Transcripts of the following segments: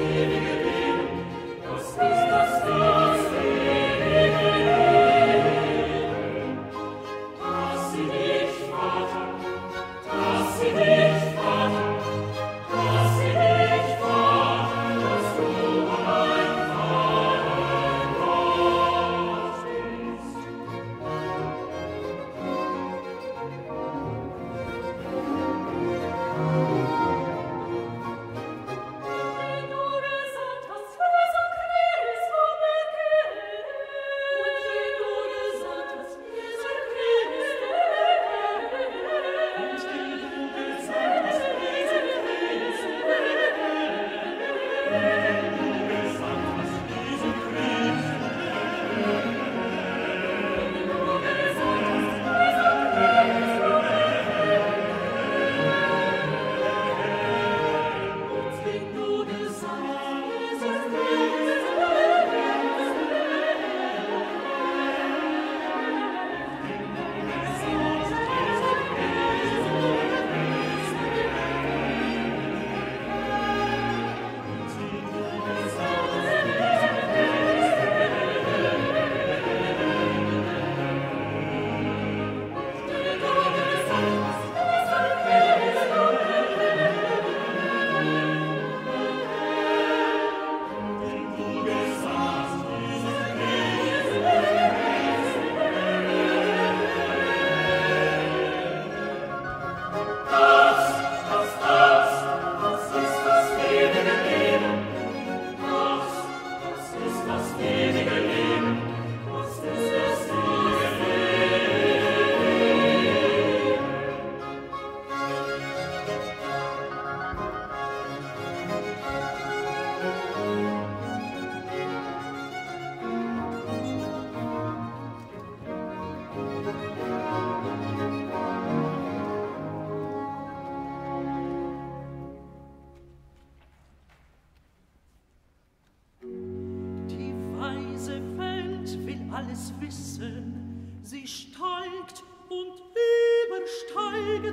Spirit.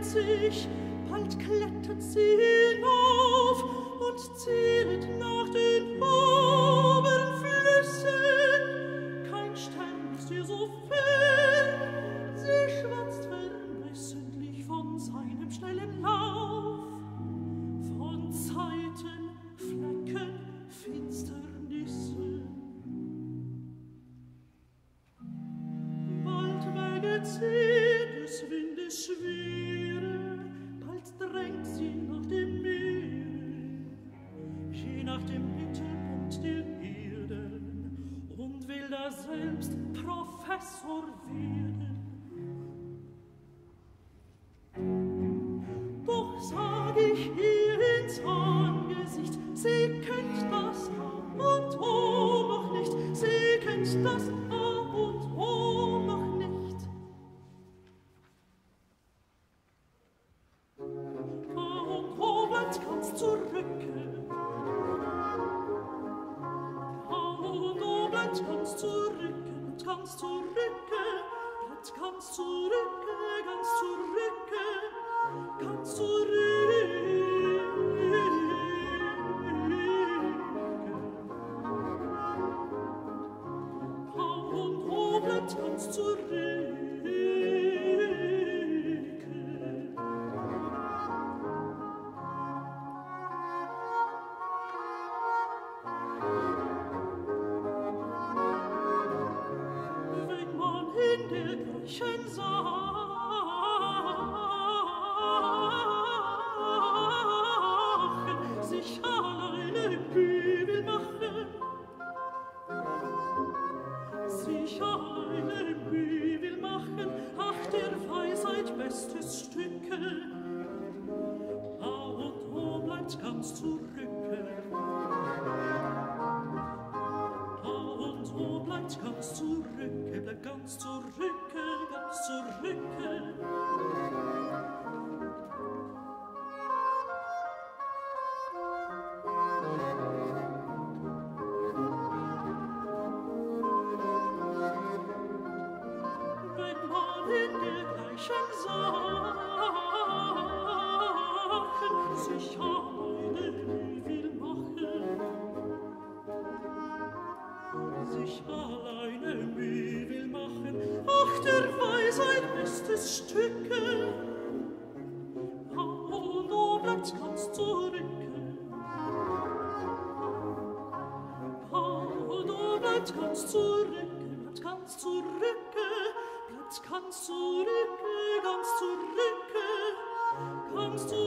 sich, bald klettert sie hinauf und zählet nach den oberen Flüssen. Kein Stein ist ihr so fehlen, sie schwatzt vermessentlich von seinem schnellen Lauf. Von Zeiten, Flecken, Finsternissen. Bald wäget sie uns zurück. Pinker! kannst zurücke, ganz zurücke, kannst du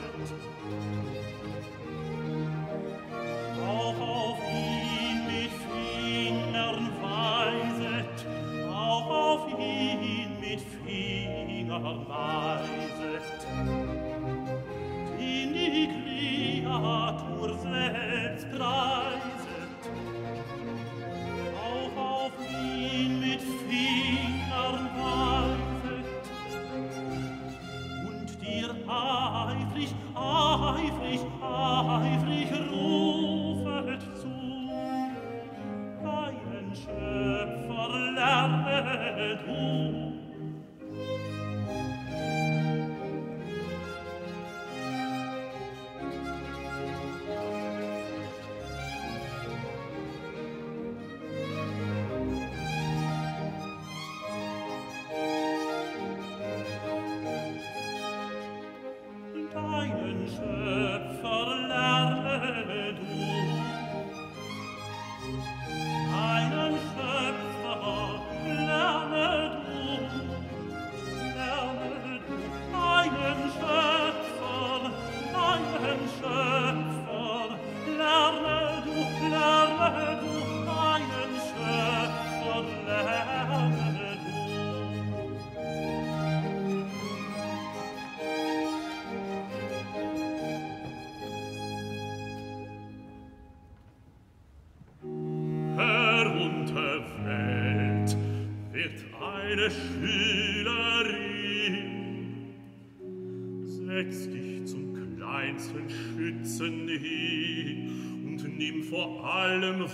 Thank you. eifrig, eifrig, eifrig ruht.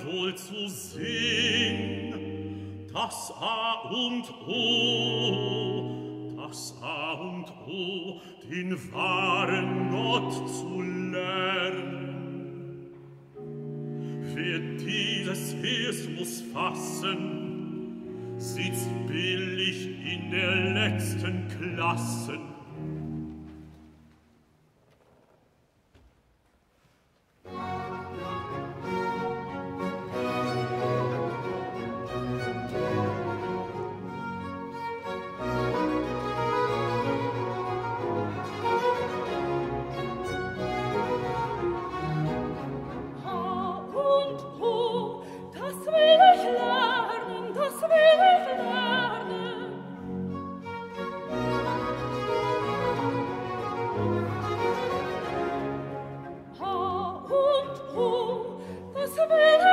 wohl zu sehn, das A und O, das A und O, den wahren Gott zu lernen. Wer dieses Vers muss fassen, sitzt billig in der letzten Klassen, Amen.